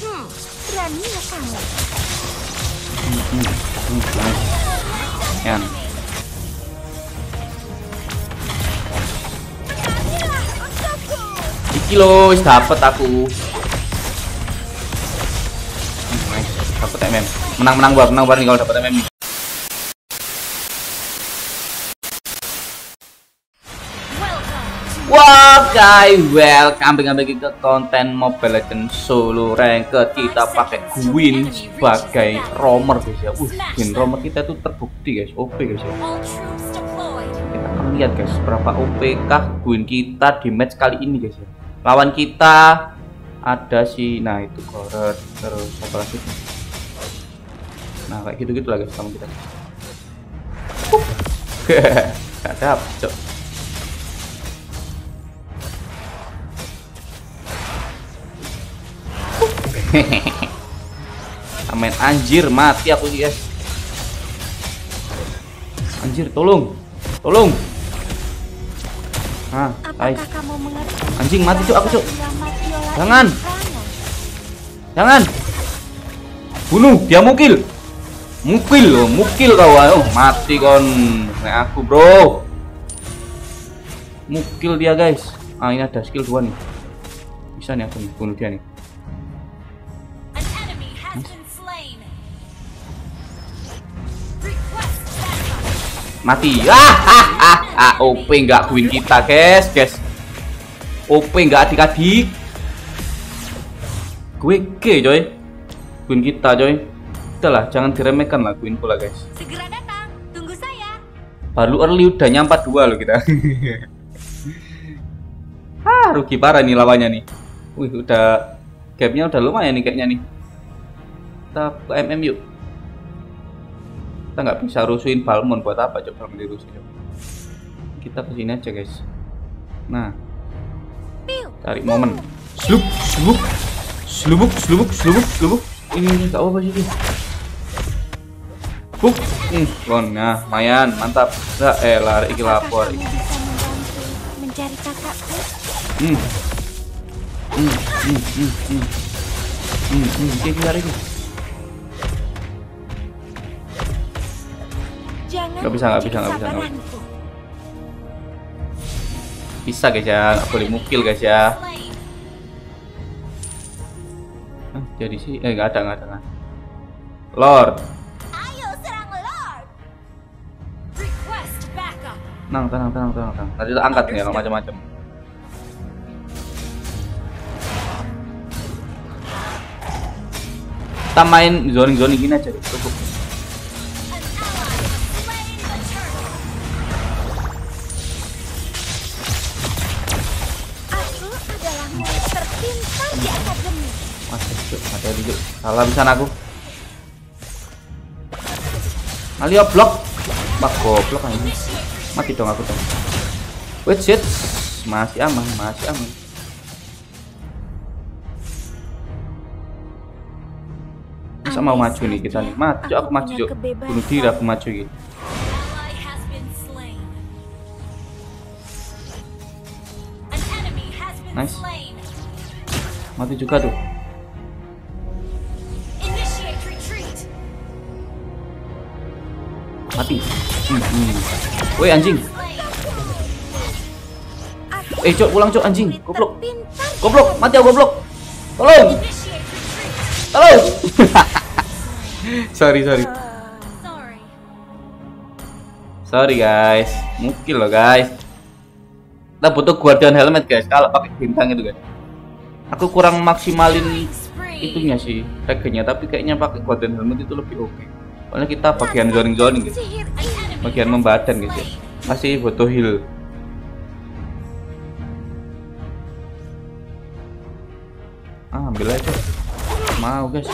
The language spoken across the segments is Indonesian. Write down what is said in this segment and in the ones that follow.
Hmm, berani ya kamu. Hmm, hmm, hmm, nice. Yan. Beranilah untukku. Iki lo wis dapet aku. Dapet MM. Menang-menang buat menang nih kalau dapet MM Wah guys, welcome kembali ke konten Mobile Legends solo ranked kita pakai Gwyn sebagai romer guys ya. Uh, Gwyn romer kita tuh terbukti guys, OP guys ya. Kita akan lihat guys, berapa OP kah Gwyn kita di match kali ini guys ya. Lawan kita ada si, nah itu Goret, terus apa lagi? Nah kayak gitu-gitu lah guys sama kita. Dapet, cok. Amen anjir mati aku sih guys. Anjir tolong. Tolong. Ah, mengerti? Anjing mati cuk aku cuk. Jangan. Jangan. Bunuh, dia mukil. Mukil loh, mukil kau ayo mati kon. Nek aku, Bro. Mukil dia, guys. Ah, ini ada skill 2 nih. Bisa nih aku bunuh dia nih. Mati. Ah ah ah ah OP nggak win kita guys guys. OP nggak adik-adik. Gue ke coy. Win kita coy. Udahlah jangan diremehkan lah win pula guys. Segera datang. Tunggu saya. baru early udah nyampat dua loh kita. Hah, rugi parah nih lawannya nih. Wih udah gapnya udah lumayan nih kayaknya nih. Kita ke MM yuk kita nggak bisa rusuhin Balmon buat apa coba Balmon dirusuh coba kita ke sini aja guys. Nah. Cari momen. Sluk sluk slubuk slubuk slubuk slubuk. Ini ini gak apa sih buk. Hmm, kon nah lumayan. Mantap. Nah, eh lari iki lapor. Membantu mencari kakakku? hmm. Hmm hmm hmm hmm. Hmm hmm. Iki lari Nggak bisa, nggak uji bisa, nggak bisa, nggak bisa. bisa guys ya. Nggak boleh mukil guys ya. Hah, jadi sih? Eh nggak ada nggak ada nggak. Lord. Tenang tenang tenang tenang tenang. Nanti kita angkat nih kalau macam-macam. Kita main zoning zoning gini aja cukup Salah bisa aku. Alia blok. Mak goblok ini. Mati dong aku dong. Wait shit. Masih aman, masih aman. Masa mau maju nih kita nih. Maju aku maju cuk. Bunuh diri aku maju gitu. Nice. Mati juga tuh. Woi anjing. Eh cuk, pulang cuk anjing. Goblok. Goblok, mati aku goblok. Tolong. Tolong. sorry, sorry. Sorry. Guys, mungkin loh guys. Kita butuh guardian helmet guys. Kalau pakai bintang itu guys. Aku kurang maksimalin itunya sih tagnya, tapi kayaknya pakai guardian helmet itu lebih oke. Soalnya kita bagian zoning zoning enemy bagian membadan guys ya. Masih butuh heal. Ah, ambil aja. Mau guys.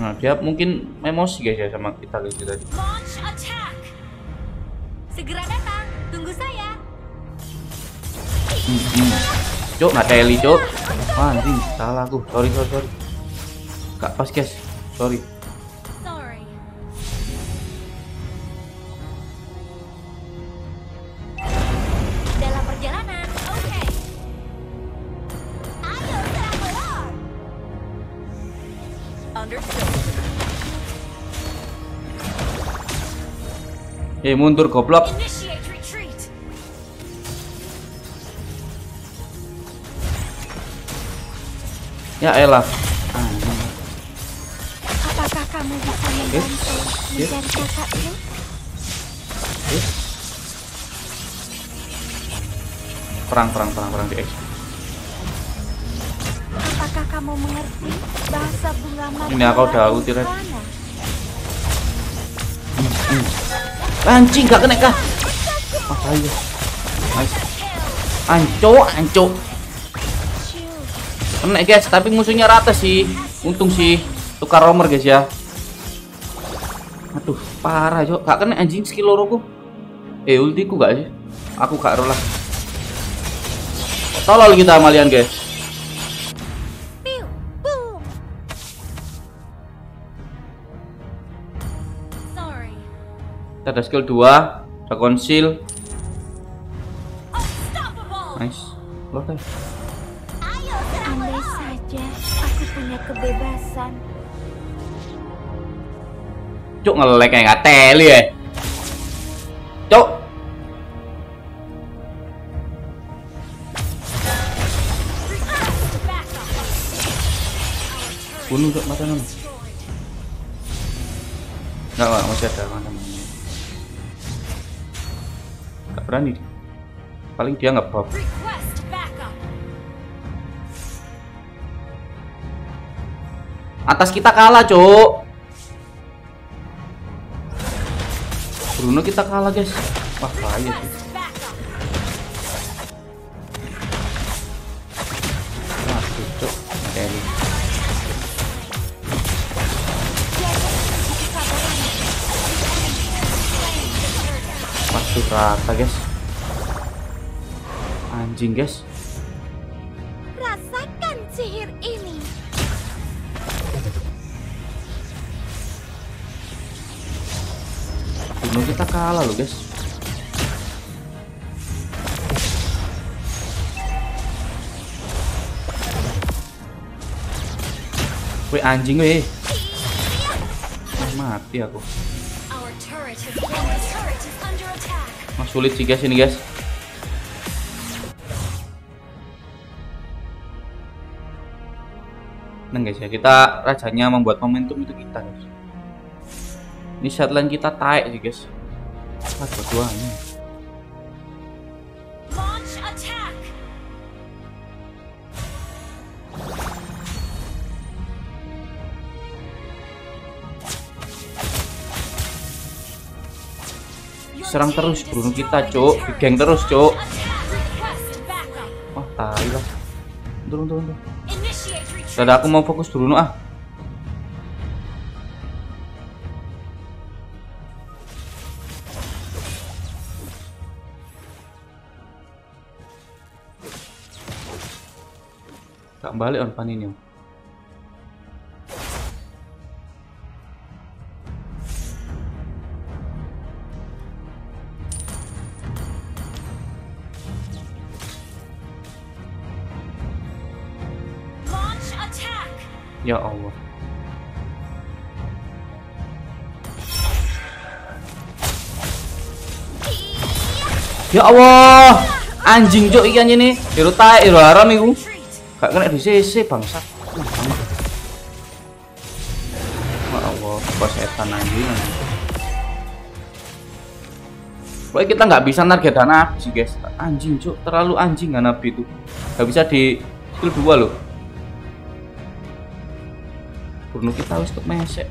Nah, dia mungkin emosi guys ya sama kita guys tadi. Launch attack. Segera datang hmm. cuk nggak teli cuk. Ah, anjing salah aku. Sorry sorry sorry. Kak, pas guys. Sorry. Eh mundur goblok. Ya elah. Apakah kamu bisa membantu mencari kakakmu? Perang perang perang perang di X. Apakah kamu mengerti bahasa bunga mawar? Ini aku udah ulti, Red. Anjing gak kena kah? Oh bahaya. Nice. Anco, anco. Kena guys, tapi musuhnya rata sih. Untung sih tukar romer guys ya. Aduh, parah cok. Gak kena anjing skill loro ku. Eh, ultiku gak sih? Aku gak roll lah. Tolol kita malian guys. Kita ada skill 2, ada konsil. Nice. Loh, teh. Kebebasan. Cuk ngelek kayak nggak teli ya. Cuk. Bunuh cuk mata nana. Enggak, enggak, masih ada mana Enggak berani. Paling dia nggak buff. Atas kita kalah, Cuk. Bruno kita kalah, guys. Wah, bahaya. Teli. Waduh, rata, guys. Anjing, guys. Rasakan sihir ini. Kita kalah loh, guys. Wih anjing weh. Mati aku. Wah, sulit sih guys ini guys. Nah guys ya, kita rajanya membuat momentum itu kita guys. Ini shotline kita taek sih guys. Launch attack. Your Serang terus Bruno kita, Cuk. turret. Geng terus, Cuk. Backup. Wah, tai lah. Turun, turun, turun. Dada aku mau fokus Bruno ah. Gak balik on pan ini. Om. Launch attack. Ya Allah. Ya Allah. Anjing cok ikan ini. Hero taek, hero haram iku. Gak kena di CC bangsat. Ya Allah, bos setan anjing. Pokoknya kita nggak bisa target Hanabi sih guys. Anjing cuk, terlalu anjing Hanabi itu. Gak bisa di skill 2 loh. Bruno kita harus ke mesek.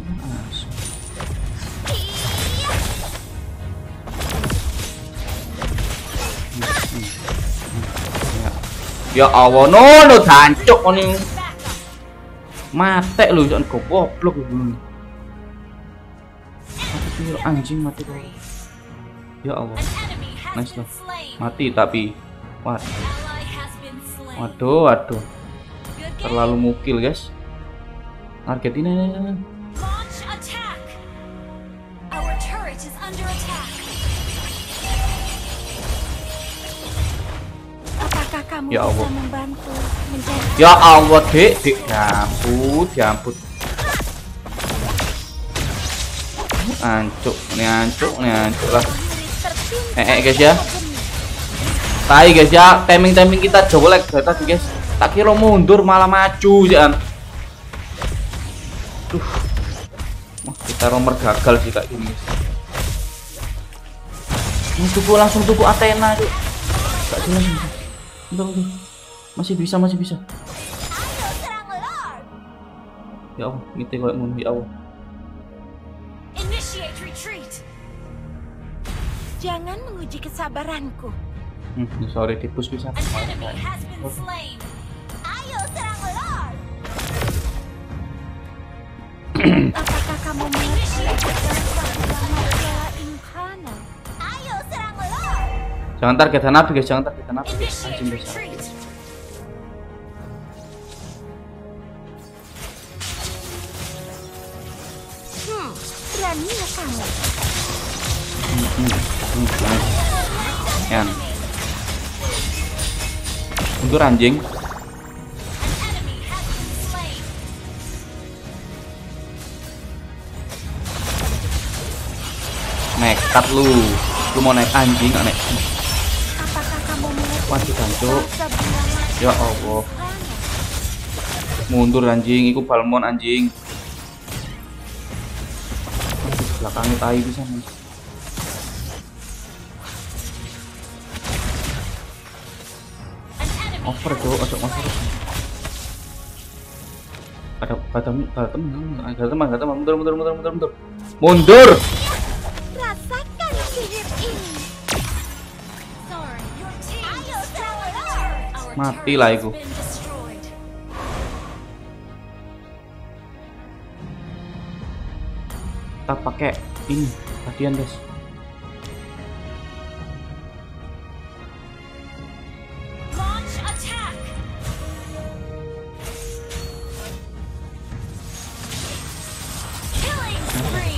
Ya Allah, no no jancuk ini. Backup. Mate lu jangan goblok lu. Mati anjing mati tuh. Ya Allah, Nice lah. mati tapi waduh, waduh, game. terlalu mukil guys. Target ini, Ya Allah. Ya Allah, dek, dek, jambut, jambut. Ancuk, ini ancuk, ini ancuk lah. Murid terpintar Eh, eh, guys ya. Tai guys ya, timing-timing kita jelek tadi guys. Tak kira mundur malah maju ya. Duh. Wah, kita nomor gagal sih kayak gini. Ini tuku langsung tuku Athena, Cuk. Gak jelas. Bentar, bentar. Masih bisa, masih bisa. Ayo serang Lord. Ya Allah, ngite koyo ngono ya Allah. Initiate retreat. Jangan menguji kesabaranku. Hmm, sorry dipus bisa. Ayo serang Lord. Apakah kamu mengerti Jangan target Hanabi guys, jangan target Hanabi. guys. Anjing guys. Hmm, beraninya kamu. Nice. Yan. Mundur anjing. Nekat lu. Lu mau naik anjing. Apakah Waduh, Gancuk. Ya Allah. Mundur anjing, iku balmon anjing. Belakangnya tai bisa nih. Over tuh, ojo over. Ada ada ada teman, ada teman, ada teman. Mundur, mundur, mundur, mundur, mundur. Mundur. Mati lah iku. Kita pakai ini, latihan guys.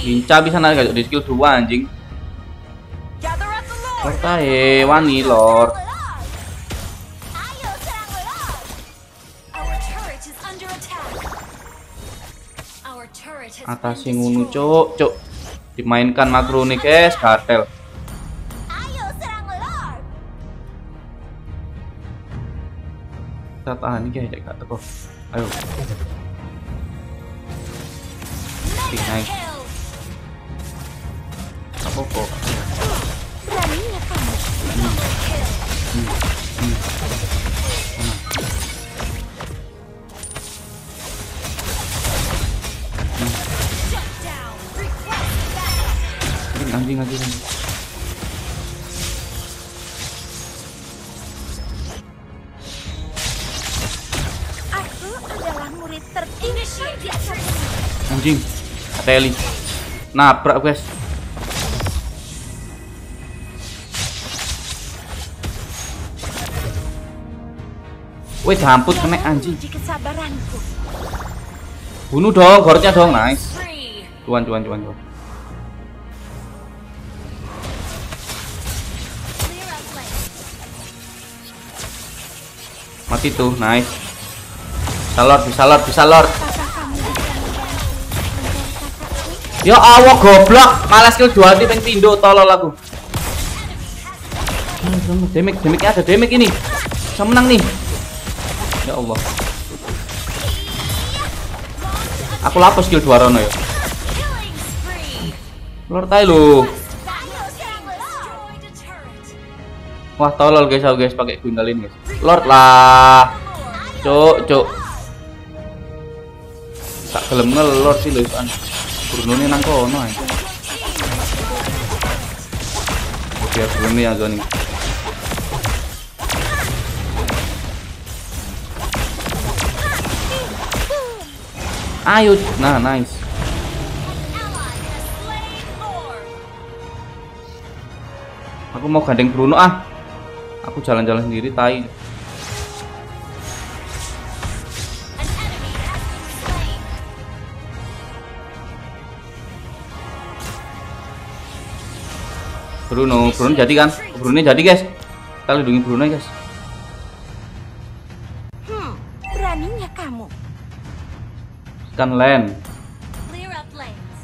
Lincah bisa naik di skill 2 anjing. Gather up the Lord. Atasi ngunu cuk, cuk. Dimainkan makro nih guys, kartel. Kita tahan nih guys, gak teko. Ayo. Kill. Apa kok? Beraninya kamu. Anjing, anjing, anjing. anjing. Aku adalah murid terpintar di. Anjing. Ateli. Nabrak guys. Wih, damput kena anjing. Bunuh dong, gornya dong, nice. Cuan, cuan, cuan, cuan. Mati tuh, nice. Bisa lord, bisa lord, bisa lord. Ya Allah goblok, malah skill 2 di ping pindo tolol aku. Damage, damage ada damage ini. Bisa menang nih. Ya Allah. Aku lapis skill 2 rono ya. Lord tai lu. Wah, tolol guys, aku guys pakai Gwendolyn guys. Lord lah. Cuk, cuk. Tak gelem ngelor sih lho kan. Bruno nang kono ae. Biar Bruno ya Zoni. Ayo, nah nice. Aku mau gandeng Bruno ah. Aku jalan-jalan sendiri tai. Bruno, Bruno jadi kan? Bruno jadi guys. Kita lindungi Bruno guys. Hmm, beraninya kamu. Kan land. Clear up lanes.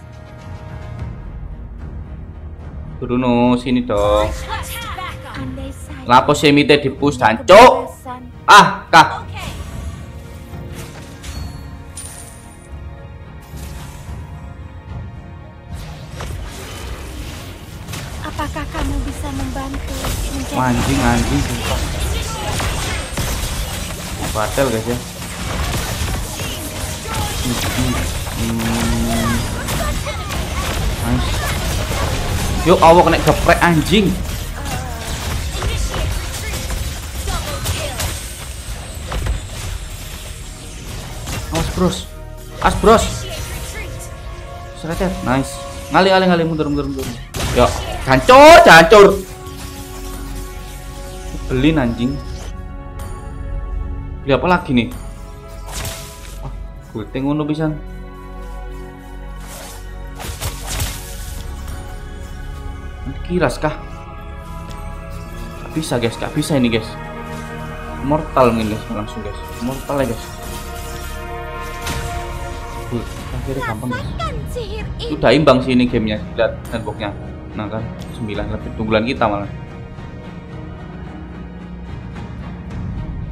Bruno sini dong. Lapo semite di push jancuk. kebebasan Ah, kah. Apakah kamu bisa membantu menjadi Anjing anjing. Batal guys ya. Hmm. Nice. Yuk awak kena geprek anjing. Bros. As bros. Initiate retreat. Seret Nice. Ngali ngali ngali mundur mundur mundur. Yuk. Hancur, hancur. Belin anjing. Beli apa lagi nih? Ah, gue ngono pisan. Kiras kah? Bisa guys, gak bisa ini guys. Mortal mungkin guys, langsung guys. Mortal ya guys. Akhirnya gampang guys Rasakan sihir ini. udah imbang sih ini gamenya lihat netbooknya nah kan 9 lebih unggulan kita malah.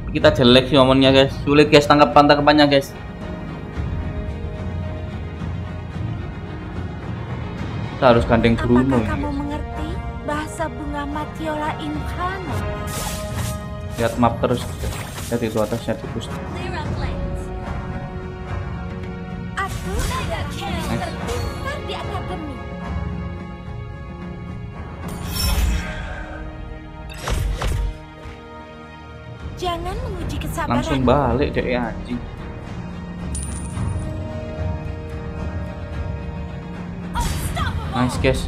Kita jelek sih momennya guys. Sulit guys. Tangkapan tangkapannya guys. Kita harus gandeng Bruno Apakah ini kamu guys. mengerti bahasa bunga Matiola lihat map terus. Guys. lihat itu atasnya tikus menguji kesabaran. langsung balik deh ya anjing. Nice guys.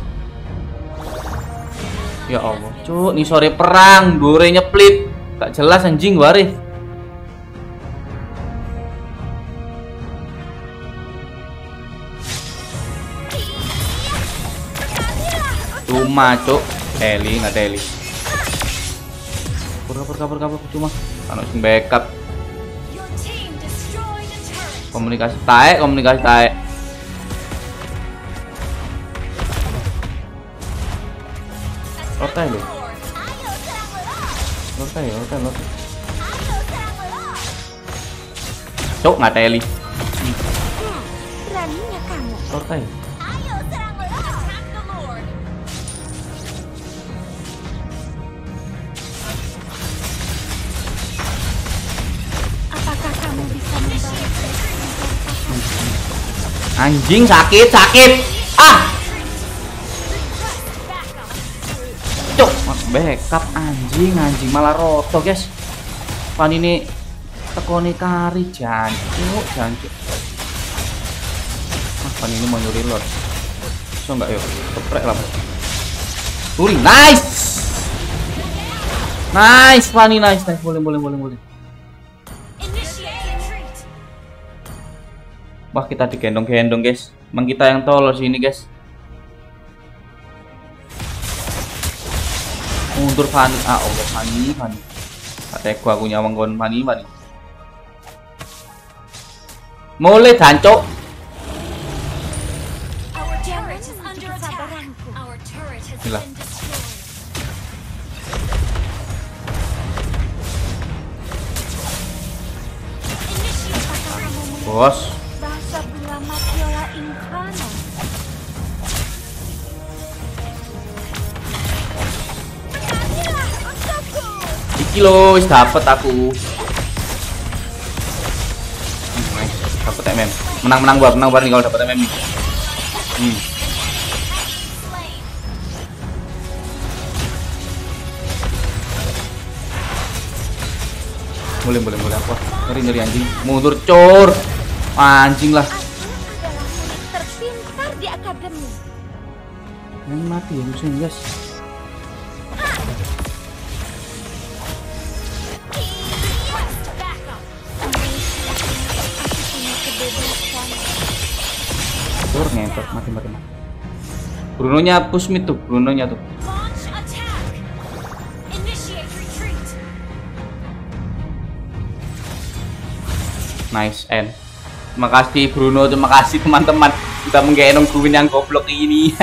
Ya Allah cuk nih sore perang. Dure nyeplit. Gak jelas anjing waris cuma cuk. Eli nggak ada Eli kabur kabur kabur kabur cuma anu sing backup. Komunikasi taek komunikasi taek. Rotai Attack lu. Lord. Lortai lortai lortai cuk nggak ada Eli anjing sakit sakit. Ah! Cuk backup. Anjing anjing malah roto guys. Pan ini tekoni kari jancuk jancuk. Mas pan ini mau nyuri lord so enggak yuk? Keprek lah Uri, nice! Nice Fanny nice nice. Boleh boleh boleh boleh wah kita digendong-gendong guys. Emang kita yang tolol sini guys. Mundur Fanny ah Allah Fanny Fanny kata gua aku nyawang kon Fanny Fanny mulai dancok Our Jangan iki lo wis dapet aku. Nice. dapet MM menang menang gua menang bareng kalau dapet MM nih. Hmm. boleh boleh boleh. Apa? Ngeri ngeri anjing. Mundur cor. Anjing lah. Terpintar di akademi. ini mati ya musuhnya guys Mati mati mati. Bruno nya push mid tuh, Bruno nya tuh. Nice end. Terima kasih Bruno, terima kasih teman-teman sudah menggendong Queen yang goblok ini.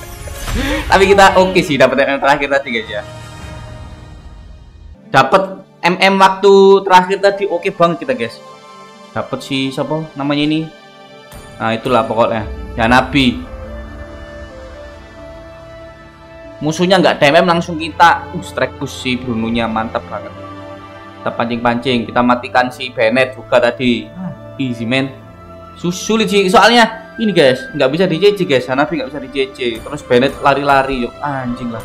Tapi kita oke sih dapat MM terakhir tadi guys ya. Dapat MM waktu terakhir tadi oke banget kita guys. Dapat si siapa namanya ini? Nah, itulah pokoknya. Ya Nabi. Musuhnya nggak DMM langsung kita. Uh, strike push si Bruno-nya mantap banget. Kita pancing-pancing, kita matikan si Bennett juga tadi. Ah, easy man. Sus- Sulit sih soalnya ini guys, nggak bisa di CC guys. Hanabi nggak bisa di CC. Terus Bennett lari-lari yuk, anjing lah.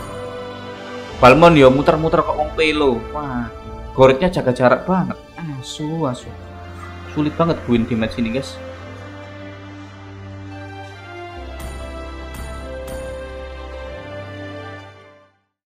Balmon yo muter-muter kok wong pelo. Wah, goretnya jaga jarak banget. Asu, asu. Sulit banget win di match ini guys.